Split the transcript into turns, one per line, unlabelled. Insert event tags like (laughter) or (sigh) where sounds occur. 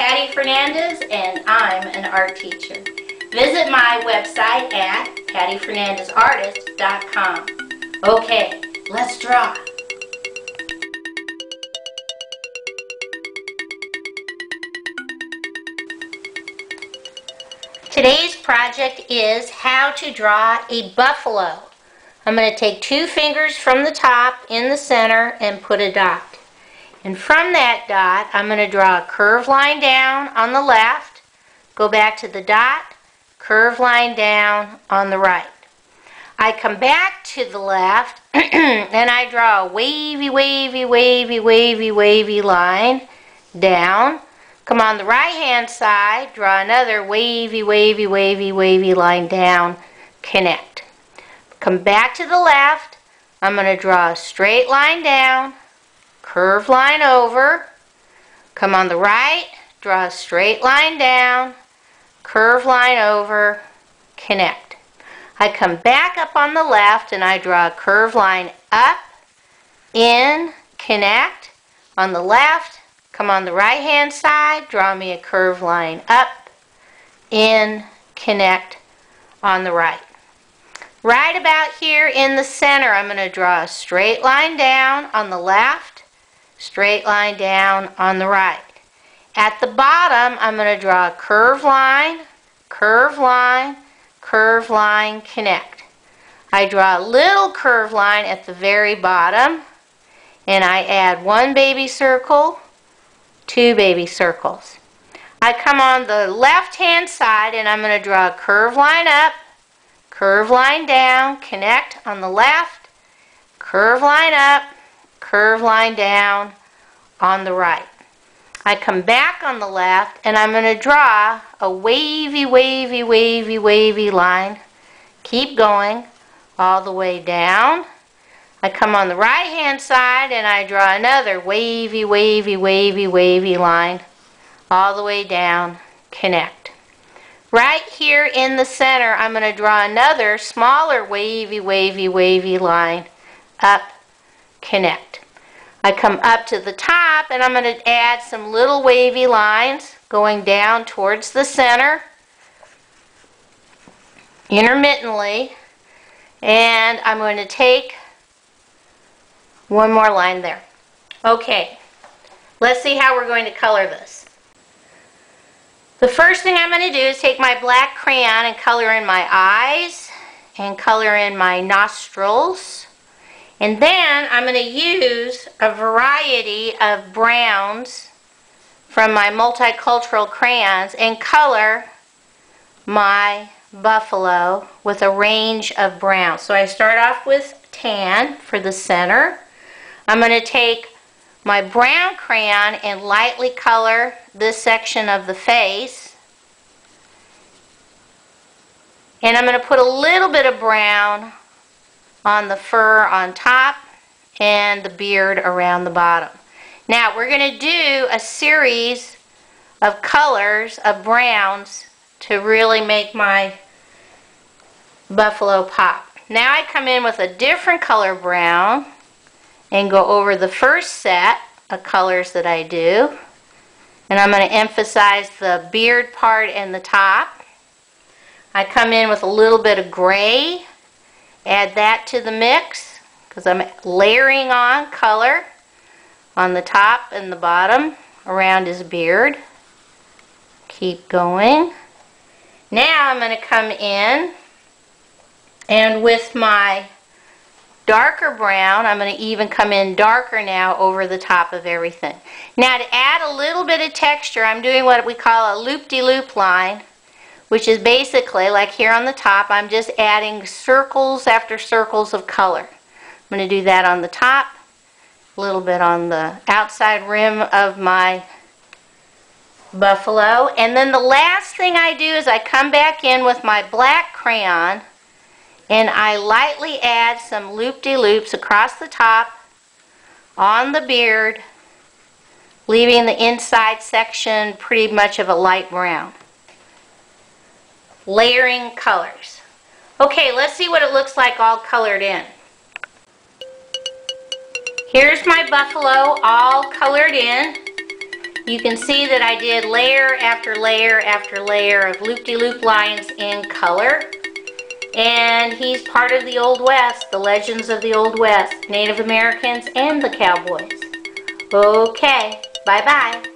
Patty Fernandez and I'm an art teacher. Visit my website at pattyfernandezartist.com. Okay, let's draw. Today's project is how to draw a buffalo. I'm going to take two fingers from the top in the center and put a dot. And from that dot, I'm going to draw a curved line down on the left, go back to the dot, curved line down on the right. I come back to the left (clears throat) and I draw a wavy, wavy, wavy, wavy, wavy line down. Come on the right hand side, draw another wavy, wavy, wavy, wavy line down, connect. Come back to the left, I'm going to draw a straight line down, curve line over, come on the right, draw a straight line down, curve line over, connect. I come back up on the left and I draw a curve line up, in, connect. On the left, come on the right hand side, draw me a curve line up, in, connect on the right. Right about here in the center, I'm going to draw a straight line down on the left, straight line down on the right. At the bottom, I'm going to draw a curve line, curve line, curve line, connect. I draw a little curve line at the very bottom, and I add one baby circle, two baby circles. I come on the left-hand side, and I'm going to draw a curve line up, curve line down, connect on the left, curve line up, curve line down on the right. I come back on the left and I'm going to draw a wavy, wavy, wavy, wavy line. Keep going all the way down. I come on the right hand side and I draw another wavy, wavy, wavy, wavy line all the way down, connect. Right here in the center, I'm going to draw another smaller wavy, wavy, wavy line up, connect. I come up to the top and I'm going to add some little wavy lines going down towards the center intermittently and I'm going to take one more line there. Okay, let's see how we're going to color this. The first thing I'm going to do is take my black crayon and color in my eyes and color in my nostrils and then I'm going to use a variety of browns from my multicultural crayons and color my buffalo with a range of browns. So I start off with tan for the center. I'm going to take my brown crayon and lightly color this section of the face. And I'm going to put a little bit of brown on the fur on top and the beard around the bottom. Now we're going to do a series of colors of browns to really make my buffalo pop. Now I come in with a different color brown and go over the first set of colors that I do. And I'm going to emphasize the beard part and the top. I come in with a little bit of gray Add that to the mix because I'm layering on color on the top and the bottom around his beard. Keep going. Now I'm going to come in and with my darker brown, I'm going to even come in darker now over the top of everything. Now to add a little bit of texture, I'm doing what we call a loop-de-loop -loop line which is basically, like here on the top, I'm just adding circles after circles of color. I'm going to do that on the top, a little bit on the outside rim of my buffalo. And then the last thing I do is I come back in with my black crayon and I lightly add some loop-de-loops across the top on the beard, leaving the inside section pretty much of a light brown layering colors. Okay, let's see what it looks like all colored in. Here's my buffalo all colored in. you can see that I did layer after layer after layer of loop-de-loop -loop lines in color. And he's part of the Old West, the legends of the Old West, Native Americans and the cowboys. Okay, bye-bye.